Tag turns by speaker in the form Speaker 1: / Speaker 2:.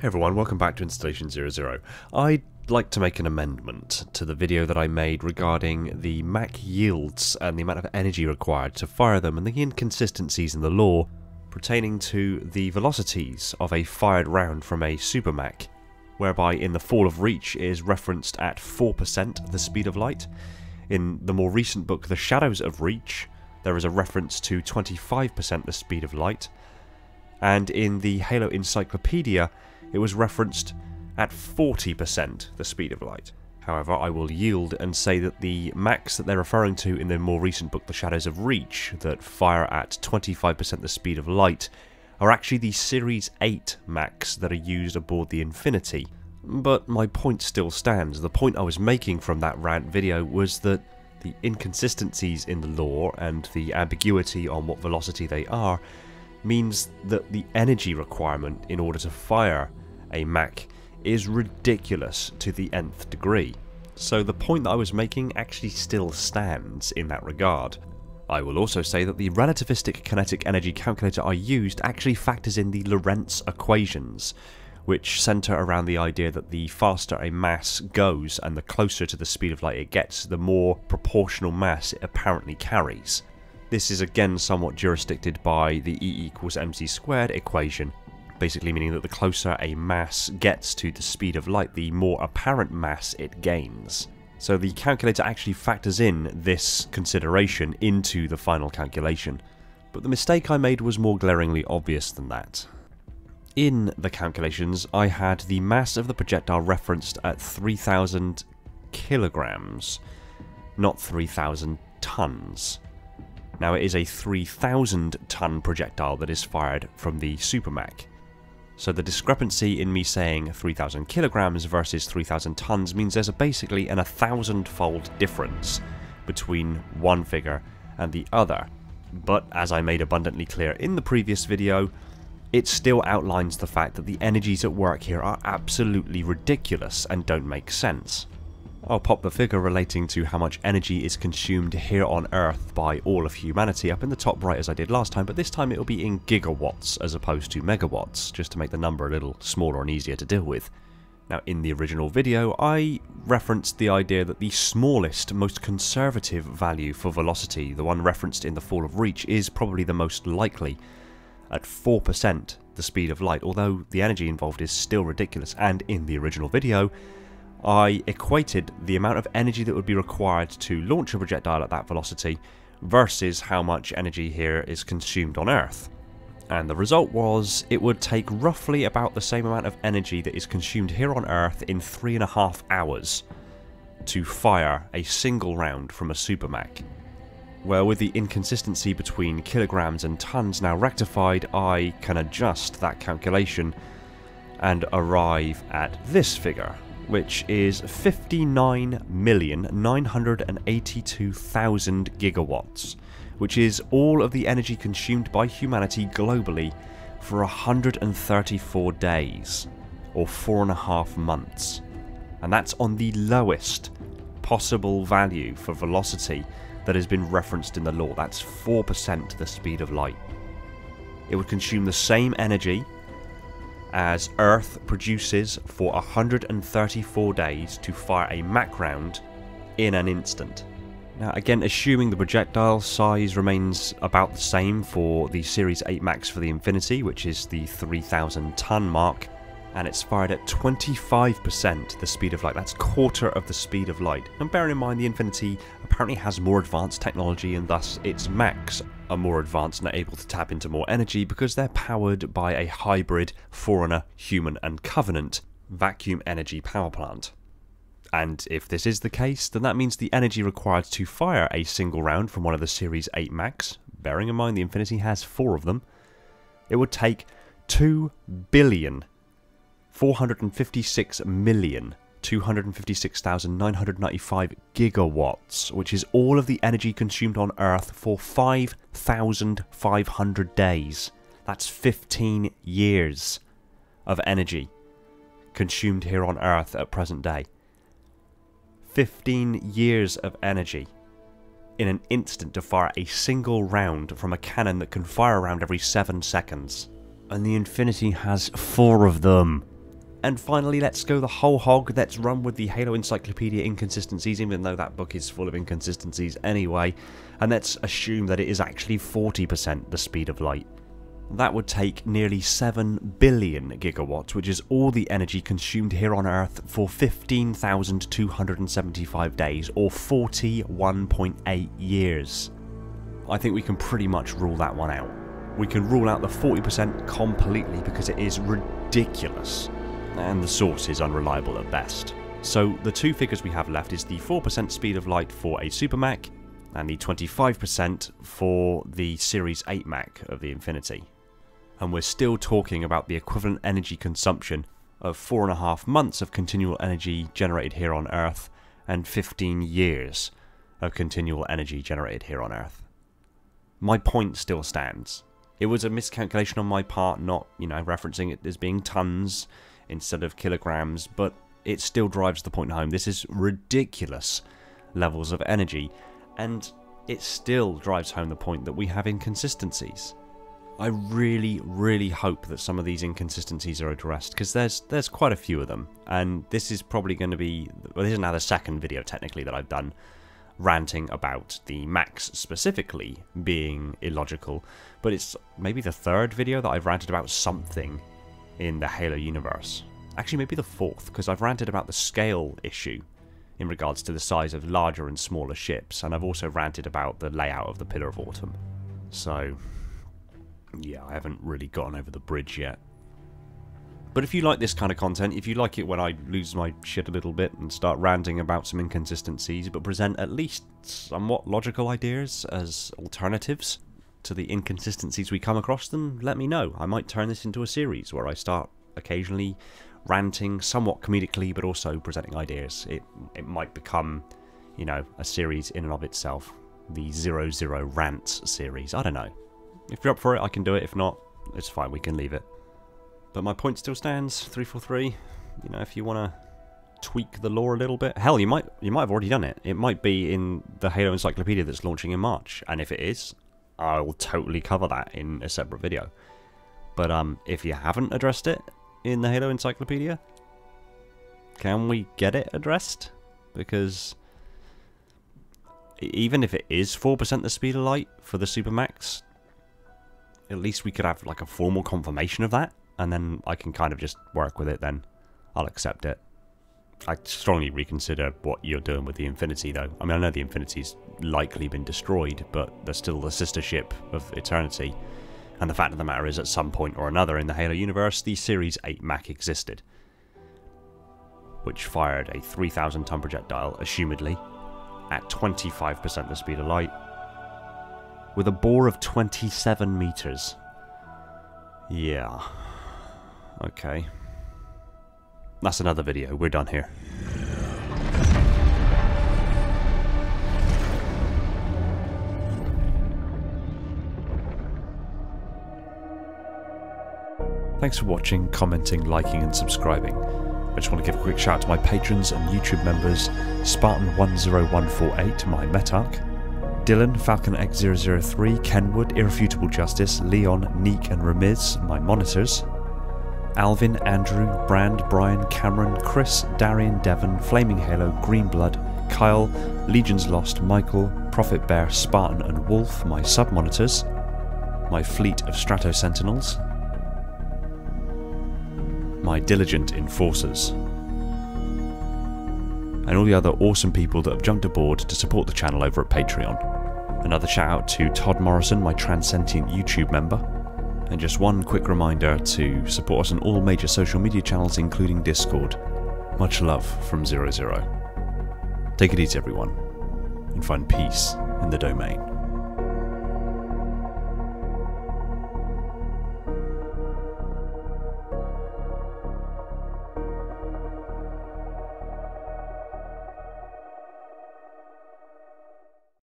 Speaker 1: Hey everyone, welcome back to Installation 00. I'd like to make an amendment to the video that I made regarding the Mac yields and the amount of energy required to fire them and the inconsistencies in the lore pertaining to the velocities of a fired round from a Super Mac, whereby in the Fall of Reach is referenced at 4% the speed of light. In the more recent book The Shadows of Reach, there is a reference to 25% the speed of light, and in the Halo Encyclopedia it was referenced at 40% the speed of light. However, I will yield and say that the Macs that they're referring to in the more recent book, The Shadows of Reach, that fire at 25% the speed of light, are actually the Series 8 Macs that are used aboard the Infinity. But my point still stands. The point I was making from that rant video was that the inconsistencies in the lore and the ambiguity on what velocity they are means that the energy requirement in order to fire a Mac is ridiculous to the nth degree. So the point that I was making actually still stands in that regard. I will also say that the relativistic kinetic energy calculator I used actually factors in the Lorentz equations, which centre around the idea that the faster a mass goes and the closer to the speed of light it gets, the more proportional mass it apparently carries. This is again somewhat jurisdicted by the E equals mc squared equation, basically meaning that the closer a mass gets to the speed of light, the more apparent mass it gains. So the calculator actually factors in this consideration into the final calculation. But the mistake I made was more glaringly obvious than that. In the calculations, I had the mass of the projectile referenced at 3000 kilograms, not 3000 tons. Now it is a 3000 ton projectile that is fired from the Supermac. So the discrepancy in me saying 3000 kilograms versus 3000 tons means there's basically an a thousand fold difference between one figure and the other. But as I made abundantly clear in the previous video, it still outlines the fact that the energies at work here are absolutely ridiculous and don't make sense. I'll pop the figure relating to how much energy is consumed here on Earth by all of humanity up in the top right as I did last time, but this time it'll be in gigawatts as opposed to megawatts, just to make the number a little smaller and easier to deal with. Now, in the original video, I referenced the idea that the smallest, most conservative value for velocity, the one referenced in the Fall of Reach, is probably the most likely, at 4% the speed of light, although the energy involved is still ridiculous, and in the original video, I equated the amount of energy that would be required to launch a projectile at that velocity versus how much energy here is consumed on Earth. And the result was it would take roughly about the same amount of energy that is consumed here on Earth in three and a half hours to fire a single round from a Supermac. Well, with the inconsistency between kilograms and tons now rectified, I can adjust that calculation and arrive at this figure, which is 59,982,000 gigawatts, which is all of the energy consumed by humanity globally for 134 days, or four and a half months. And that's on the lowest possible value for velocity that has been referenced in the lore. That's 4% the speed of light. It would consume the same energy as Earth produces for 134 days to fire a Mac round in an instant. Now again, assuming the projectile size remains about the same for the Series 8 Macs for the Infinity, which is the 3000 ton mark, and it's fired at 25% the speed of light. That's quarter of the speed of light. And bearing in mind the Infinity apparently has more advanced technology and thus its Macs are more advanced and are able to tap into more energy because they're powered by a hybrid Forerunner, Human and Covenant vacuum energy power plant. And if this is the case, then that means the energy required to fire a single round from one of the Series 8 Macs, bearing in mind the Infinity has four of them, it would take 2 billion 456 million 256,995 gigawatts, which is all of the energy consumed on Earth for 5,500 days. That's 15 years of energy consumed here on Earth at present day. 15 years of energy in an instant to fire a single round from a cannon that can fire around every 7 seconds. And the Infinity has 4 of them. And finally, let's go the whole hog. Let's run with the Halo Encyclopedia inconsistencies, even though that book is full of inconsistencies anyway. And let's assume that it is actually 40% the speed of light. That would take nearly 7 billion gigawatts, which is all the energy consumed here on Earth for 15,275 days, or 41.8 years. I think we can pretty much rule that one out. We can rule out the 40% completely because it is ridiculous, and the source is unreliable at best. So the two figures we have left is the 4% speed of light for a Supermac, and the 25% for the Series 8 Mac of the Infinity and we're still talking about the equivalent energy consumption of four and a half months of continual energy generated here on Earth and 15 years of continual energy generated here on Earth. My point still stands. It was a miscalculation on my part, not, you know, referencing it as being tons instead of kilograms, but it still drives the point home. This is ridiculous levels of energy, and it still drives home the point that we have inconsistencies. I really, really hope that some of these inconsistencies are addressed because there's there's quite a few of them, and this is probably going to be well, this is now the second video technically that I've done ranting about the Macs specifically being illogical, but it's maybe the third video that I've ranted about something in the Halo universe. Actually, maybe the fourth because I've ranted about the scale issue in regards to the size of larger and smaller ships, and I've also ranted about the layout of the Pillar of Autumn. So yeah, I haven't really gotten over the bridge yet. But if you like this kind of content, if you like it when I lose my shit a little bit and start ranting about some inconsistencies, but present at least somewhat logical ideas as alternatives to the inconsistencies we come across, then let me know. I might turn this into a series where I start occasionally ranting somewhat comedically, but also presenting ideas. It, it might become, you know, a series in and of itself. The Zero Zero Rants series. I don't know. If you're up for it, I can do it. If not, it's fine. We can leave it. But my point still stands. 343. You know, if you want to tweak the lore a little bit. Hell, you might you might have already done it. It might be in the Halo Encyclopedia that's launching in March. And if it is, I will totally cover that in a separate video. But um, if you haven't addressed it in the Halo Encyclopedia, can we get it addressed? Because even if it is 4% the speed of light for the Supermacs, at least we could have like a formal confirmation of that, and then I can kind of just work with it. Then I'll accept it. I strongly reconsider what you're doing with the Infinity, though. I mean, I know the Infinity's likely been destroyed, but they're still the sister ship of Eternity. And the fact of the matter is, at some point or another in the Halo universe, the Series 8 Mac existed, which fired a 3,000 ton projectile, assumedly, at 25% the speed of light, with a bore of 27 meters. Yeah. Okay. That's another video. We're done here. Thanks for watching, commenting, liking and subscribing. I just want to give a quick shout out to my patrons and YouTube members, Spartan10148, my Metarch, Dylan, Falcon X003, Kenwood, Irrefutable Justice, Leon, Neek, and Ramiz, my monitors. Alvin, Andrew, Brand, Brian, Cameron, Chris, Darian, Devon, Flaming Halo, Greenblood, Kyle, Legions Lost, Michael, Prophet Bear, Spartan, and Wolf, my sub monitors. My fleet of Strato Sentinels. My diligent enforcers and all the other awesome people that have jumped aboard to support the channel over at Patreon. Another shout out to Todd Morrison, my Transcendent YouTube member. And just one quick reminder to support us on all major social media channels, including Discord. Much love from Zero Zero. Take it easy, everyone, and find peace in the domain.